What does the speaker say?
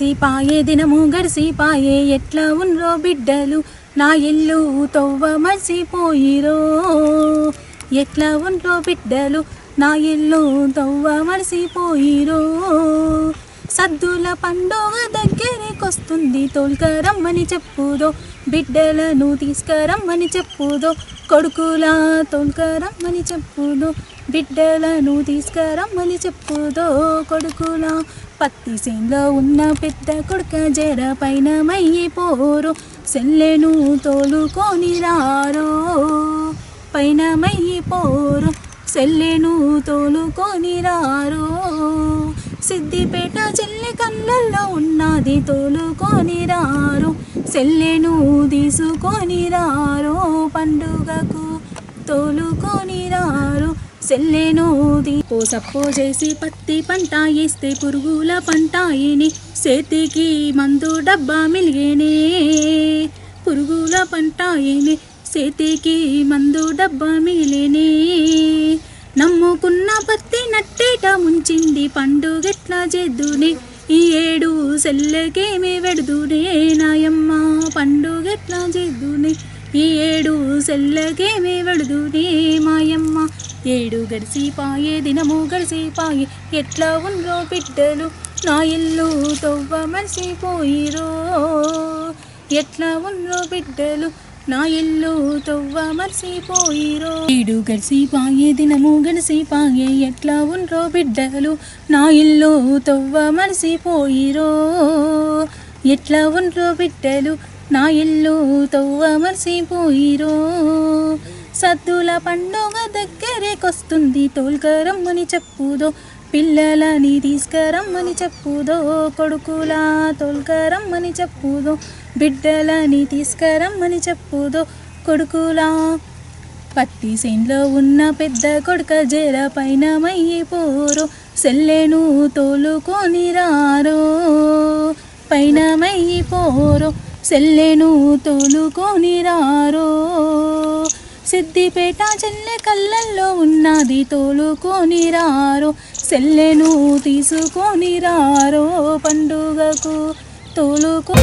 గడిసిపాయే దినము గడిసిపాయే ఎట్లా ఉండ్రో బిడ్డలు నా ఇల్లు తవ్వ మర్చిపోయిరో ఎట్లా ఉండ్రో బిడ్డలు నా ఇల్లు తవ్వ మర్చిపోయిరో సద్దుల పండుగ దగ్గరికొస్తుంది తోల్కరమ్మని చెప్పుదో బిడ్డలను తీసుకరమ్మని చెప్పుదో కొడుకులా తోల్కరమ్మని చెప్పుదో బిడ్డలను తీసుకురమ్మని చెప్పుదో కొడుకుల. పత్తి చేన్లో ఉన్న పెద్ద కొడుక జర పైన మయ్యిపోరు. సెల్లెను తోలుకొని రారో. పైన మయ్యిపోరు. సెల్లెను తోలుకొని రారో. సిద్దిపేట చెల్లి కళ్ళల్లో ఉన్నది తోలుకొని రారు. సెల్లెను తీసుకొని రారో. పండుగకు తోలుకొని సెల్లెనోది సెల్లెను సప్పు చేసి పత్తి పంట వేస్తే పురుగుల పంట ఏని. సేతికి మందు డబ్బా మిలిగేనే. పురుగుల పంట ఏని. సేతికి మందు డబ్బా మిగిలేనే నమ్ముకున్న పత్తి నట్టేట ముంచింది పండుగెట్లా చేద్దునే ఈ ఏడు సెల్లకేమి వెడుదునే నాయమ్మ పండుగెట్లా చేద్దునే ఈ ఏడు సెల్లకేమి వెడుదునే మాయమ్మ. ఏడు గడిసిపాయే దినము గడిసిపాయే. ఎట్లా ఉండ్రో బిడ్డలు నా ఇల్లు తవ్వ మర్చిపోయిరో ఎట్లా ఉండ్రో బిడ్డలు నా ఇల్లు తవ్వ మర్చిపోయిరో ఏడు గడిసిపాయే దినము గడిసిపాయే. ఎట్లా ఉండ్రో బిడ్డలు నా ఇల్లు తవ్వ మర్చిపోయిరో ఎట్లా ఉండ్రో బిడ్డలు నా ఇల్లు తవ్వ మర్చిపోయిరో సద్దుల పండుగ దగ్గరేకొస్తుంది. తోల్కరమ్మని చెప్పుదో పిల్లలని తీసుకరమ్మని చెప్పుదో కొడుకుల తోల్కరమ్మని చెప్పుదో బిడ్డలని తీసుకరమ్మని చెప్పుదో కొడుకులా పత్తి సేన్లో ఉన్న పెద్ద కొడుక జర పైన మయ్యిపోరు సెల్లెను తోలుకొని రారో పైన మయ్యిపోరు సెల్లెను తోలుకొని రారో. సిద్దిపేట చెల్లె కళ్ళల్లో ఉన్నది తోలుకొని రారో సెల్లెను తీసుకొని రారో పండుగకు తోలుకో